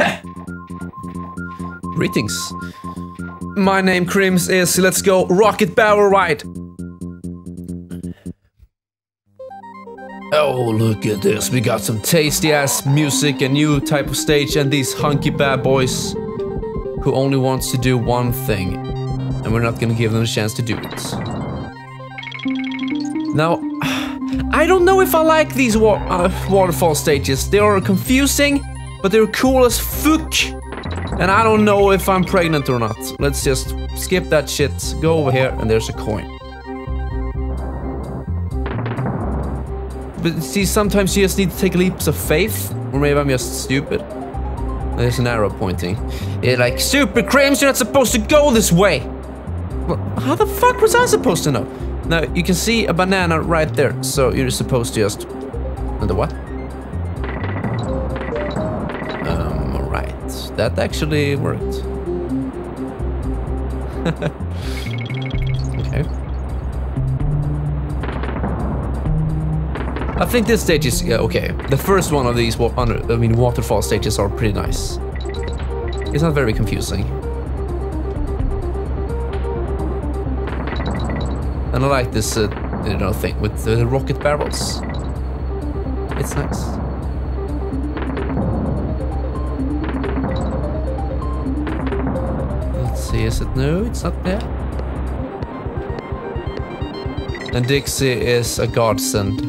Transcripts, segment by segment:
Greetings. My name Crimz is Let's Go Rocket Barrel Ride. Oh, look at this. We got some tasty ass music, a new type of stage, and these hunky bad boys who only wants to do one thing. And we're not gonna give them a chance to do it. Now, I don't know if I like these wa uh, waterfall stages. They are confusing, but they're cool as fuck. And I don't know if I'm pregnant or not. Let's just skip that shit. Go over here, and there's a coin. But see, sometimes you just need to take leaps of faith. Or maybe I'm just stupid. There's an arrow pointing. Yeah, like, Super Crimz, you're not supposed to go this way! Well, how the fuck was I supposed to know? Now, you can see a banana right there, so you're supposed to just... And the what? That actually worked. okay. I think this stage is yeah, okay. The first one of these, under, I mean, waterfall stages are pretty nice. It's not very confusing. And I like this, uh, you know, thing with the rocket barrels. It's nice. Is it? No, it's not there. And Dixie is a godsend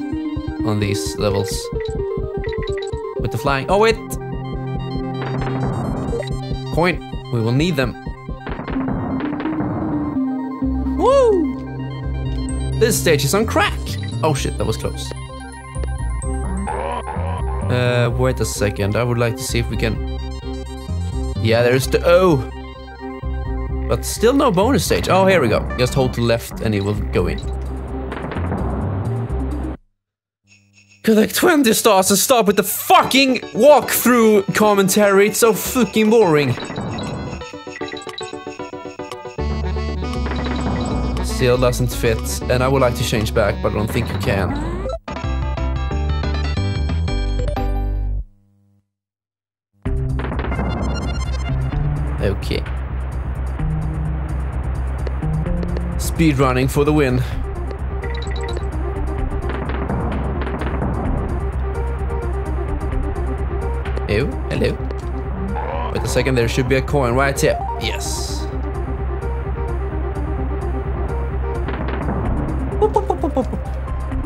on these levels. With the flying. Oh, wait! Coin. We will need them. Woo! This stage is on crack. Oh shit, that was close. Uh, wait a second. I would like to see if we can... Yeah, there's the O. But still no bonus stage. Oh, here we go. Just hold to left and it will go in. Collect 20 stars and stop with the fucking walkthrough commentary. It's so fucking boring. Still doesn't fit, and I would like to change back, but I don't think you can. Okay. Speed running for the win. Oh, hello. Wait a second, there should be a coin right here. Yes.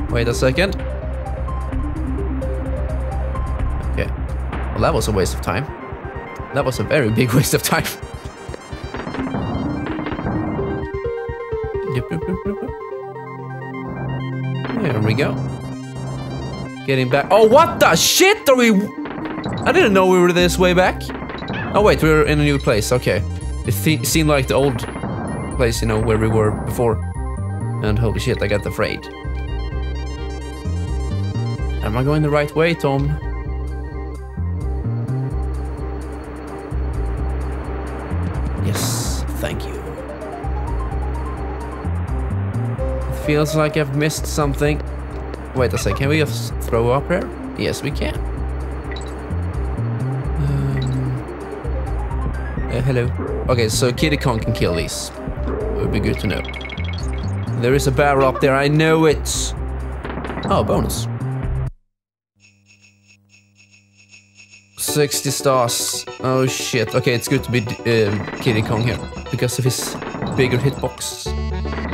Wait a second. Okay. Well, that was a waste of time. That was a very big waste of time. We go. Getting back. Oh, what the shit are we... I didn't know we were this way back. Oh wait, we're in a new place. Okay. It seemed like the old place, you know, where we were before. And holy shit, I got afraid. Am I going the right way, Tom? Yes, thank you. It feels like I've missed something. Wait a second, can we throw up here? Yes, we can. Uh, hello. Okay, so Kiddy Kong can kill these. It Would be good to know. There is a barrel up there, I know it. Oh, bonus. 60 stars. Oh shit. Okay, it's good to be uh, Kiddy Kong here because of his bigger hitbox.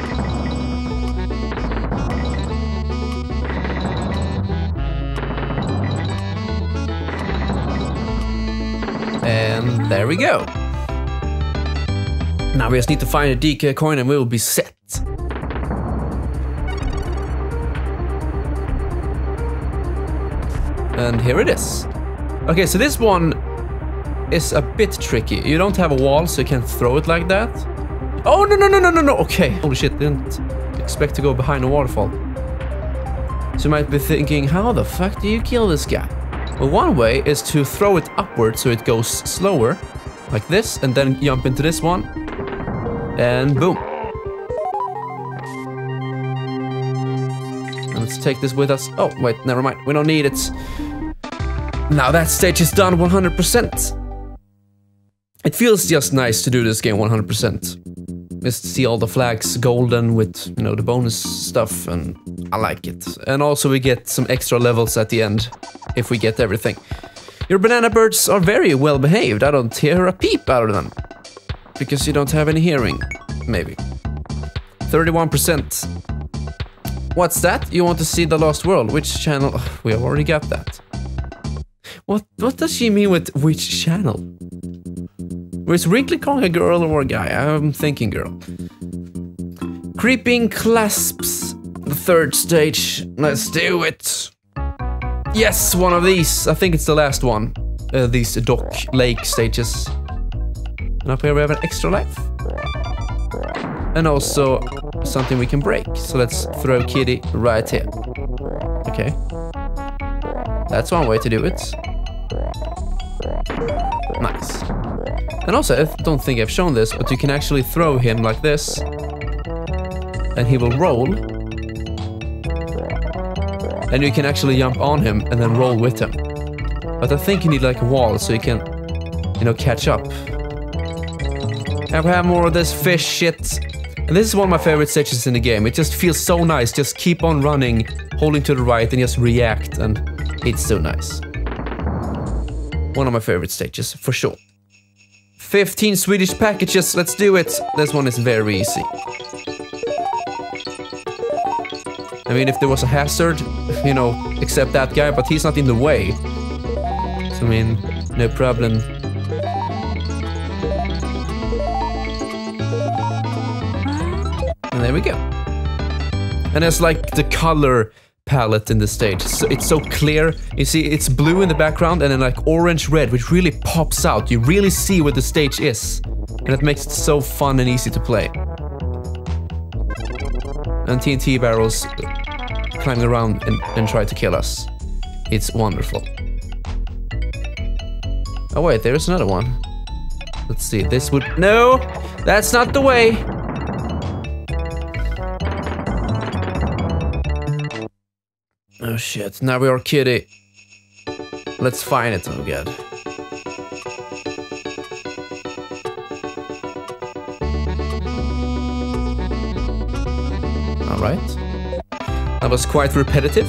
There we go. Now we just need to find a DK coin and we will be set. And here it is. Okay, so this one is a bit tricky. You don't have a wall, so you can't throw it like that. Oh, no, no, no, no, no, no. Okay. Holy shit, didn't expect to go behind a waterfall. So you might be thinking, how the fuck do you kill this guy? One way is to throw it upward so it goes slower, like this, and then jump into this one, and boom. Let's take this with us. Oh, wait, never mind. We don't need it. Now that stage is done 100%. It feels just nice to do this game 100%. Just to see all the flags golden with, you know, the bonus stuff, and I like it. And also we get some extra levels at the end, if we get everything. Your banana birds are very well behaved. I don't hear a peep out of them. Because you don't have any hearing, maybe. 31%. What's that? You want to see The Lost World? Which channel? We already got that. What what does she mean with which channel? Was Wrinkly Kong a girl or a guy? I'm thinking girl. Kreeping Klasps. The third stage. Let's do it. Yes, one of these. I think it's the last one. Uh, these dock lake stages. And up here we have an extra life. And also something we can break. So let's throw Kiddy right here. Okay. That's one way to do it. Nice. And also, I don't think I've shown this, but you can actually throw him like this. And he will roll. And you can actually jump on him and then roll with him. But I think you need like a wall so you can, you know, catch up. And we have more of this fish shit. And this is one of my favorite stages in the game. It just feels so nice. Just keep on running, holding to the right and just react. And it's so nice. One of my favorite stages, for sure. 15 Swedish packages, let's do it. This one is very easy. I mean, if there was a hazard, you know, except that guy, but he's not in the way. So, I mean, no problem. And there we go. And it's like the color palette in the stage. So it's so clear. You see, it's blue in the background and then like orange red, which really pops out. You really see where the stage is. And it makes it so fun and easy to play. And TNT barrels climbing around and, and try to kill us. It's wonderful. Oh wait, there's another one. Let's see, this would- No! That's not the way! Oh shit, now we are Kiddy. Let's find it, oh god. Alright. That was quite repetitive.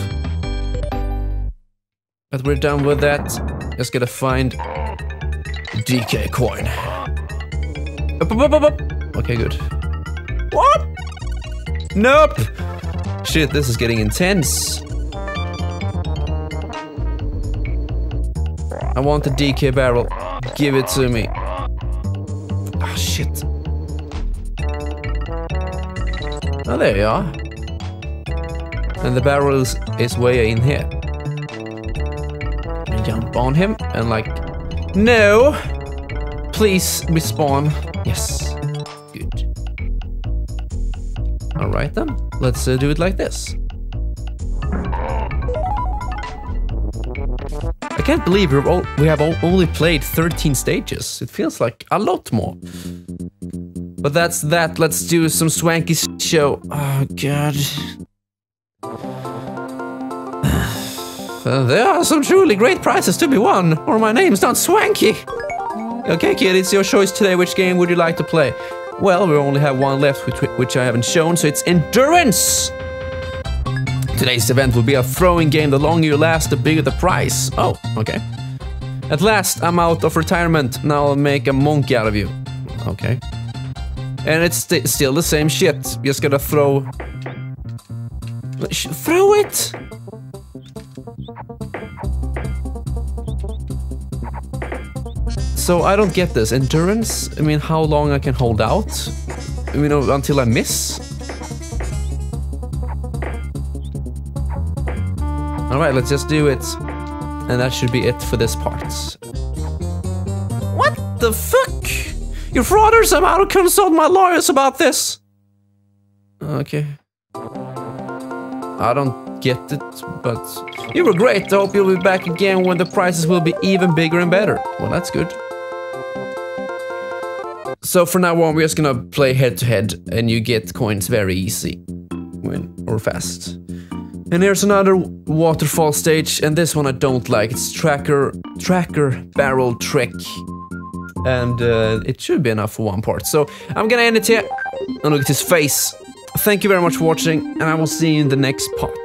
But we're done with that. Just gotta find DK coin. Up, up, up. Okay, good. What? Nope! Shit, this is getting intense. I want the DK barrel. Give it to me. Ah, shit. Oh, there you are. And the barrel is, is way in here. I jump on him and like, no! Please respawn. Yes. Good. Alright then, let's uh, do it like this. I can't believe all, we have all, only played 13 stages. It feels like a lot more. But that's that. Let's do some swanky show. Oh, God. Uh, there are some truly great prizes to be won, or my name's not Swanky. Okay, kid, it's your choice today. Which game would you like to play? Well, we only have one left, which, which I haven't shown, so it's Endurance! Today's event will be a throwing game. The longer you last, the bigger the prize. Oh, okay. At last, I'm out of retirement. Now I'll make a monkey out of you. Okay. And it's st still the same shit. Just gotta throw... Sh throw it! So I don't get this. Endurance? I mean, how long I can hold out? You know, until I miss? Alright, let's just do it. And that should be it for this part. What the fuck? You frauders, I'm out to consult my lawyers about this. Okay. I don't get it, but you were great. I hope you'll be back again when the prices will be even bigger and better. Well, that's good. So for now on, we're just gonna play head to head, and you get coins very easy, when or fast. And here's another waterfall stage, and this one I don't like. It's tracker, Tracker Barrel Trek. and uh, it should be enough for one part. So I'm gonna end it here and look at his face. Thank you very much for watching, and I will see you in the next part.